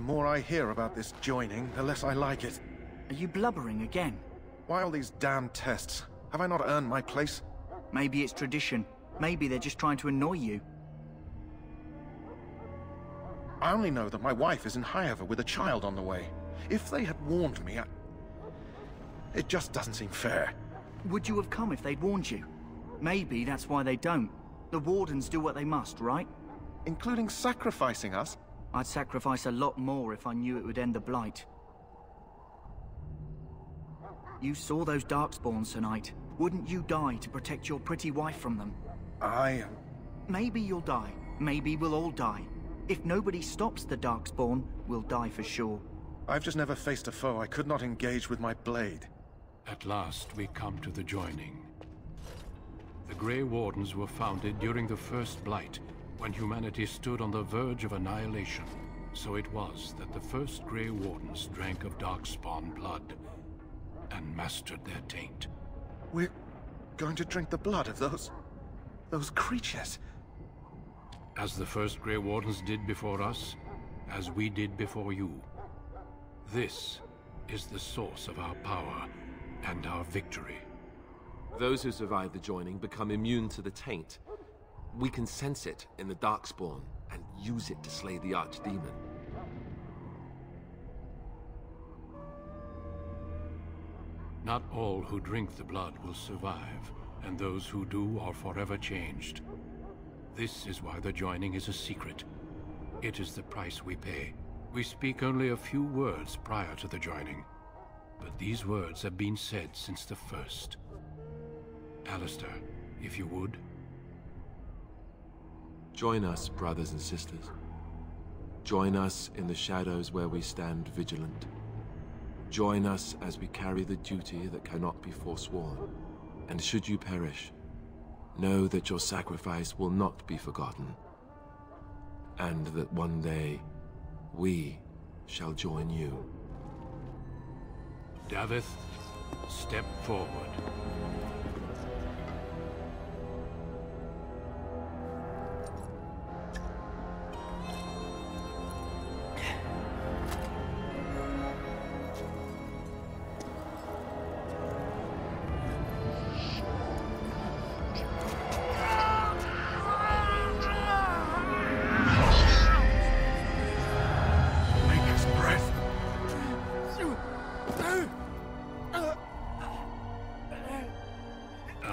The more I hear about this joining, the less I like it. Are you blubbering again? Why all these damn tests? Have I not earned my place? Maybe it's tradition. Maybe they're just trying to annoy you. I only know that my wife is in Highever with a child on the way. If they had warned me, I... It just doesn't seem fair. Would you have come if they'd warned you? Maybe that's why they don't. The Wardens do what they must, right? Including sacrificing us? I'd sacrifice a lot more if I knew it would end the Blight. You saw those Darkspawns tonight. Wouldn't you die to protect your pretty wife from them? I... Maybe you'll die. Maybe we'll all die. If nobody stops the Darkspawn, we'll die for sure. I've just never faced a foe I could not engage with my blade. At last, we come to the joining. The Grey Wardens were founded during the First Blight, when humanity stood on the verge of annihilation. So it was that the first Grey Wardens drank of Darkspawn blood and mastered their taint. We're going to drink the blood of those... those creatures. As the first Grey Wardens did before us, as we did before you. This is the source of our power and our victory. Those who survive the joining become immune to the taint. We can sense it in the Darkspawn and use it to slay the Archdemon. Not all who drink the blood will survive, and those who do are forever changed. This is why the joining is a secret. It is the price we pay. We speak only a few words prior to the joining, but these words have been said since the first. Alistair, if you would. Join us, brothers and sisters. Join us in the shadows where we stand vigilant. Join us as we carry the duty that cannot be forsworn. And should you perish, know that your sacrifice will not be forgotten. And that one day, we shall join you. Daveth, step forward.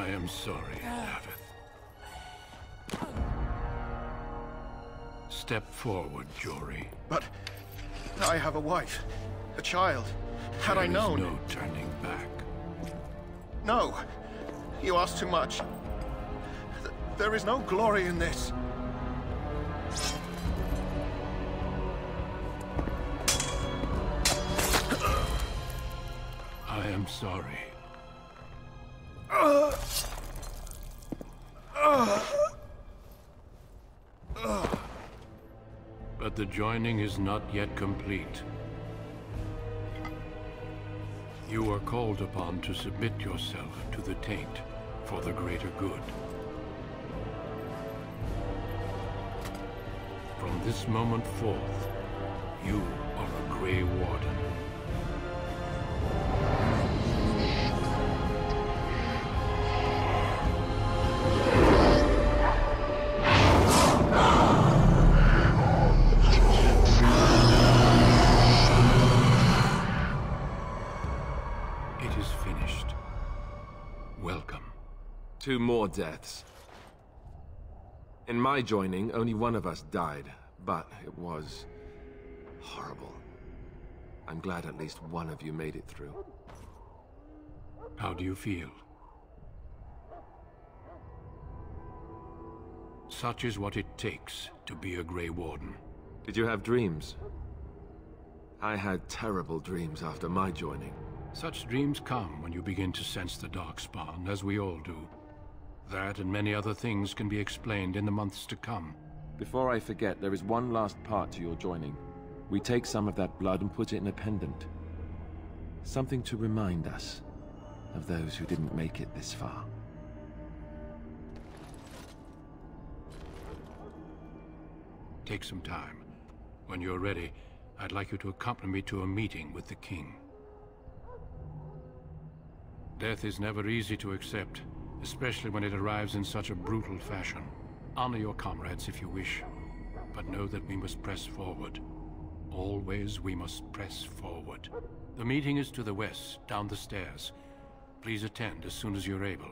I am sorry, Daveth. Step forward, Jory. But I have a wife, a child. Had There I known... no turning back. No. You ask too much. Th- there is no glory in this. I am sorry. But the joining is not yet complete. You are called upon to submit yourself to the taint for the greater good. From this moment forth, you are a Grey Warden. Two more deaths. In my joining, only one of us died, but it was horrible. I'm glad at least one of you made it through. How do you feel? Such is what it takes to be a Grey Warden. Did you have dreams? I had terrible dreams after my joining. Such dreams come when you begin to sense the Darkspawn, as we all do. That and many other things can be explained in the months to come. Before I forget, there is one last part to your joining. We take some of that blood and put it in a pendant. Something to remind us of those who didn't make it this far. Take some time. When you're ready, I'd like you to accompany me to a meeting with the king. Death is never easy to accept, especially when it arrives in such a brutal fashion. Honor your comrades if you wish, but know that we must press forward. Always we must press forward. The meeting is to the west, down the stairs. Please attend as soon as you're able.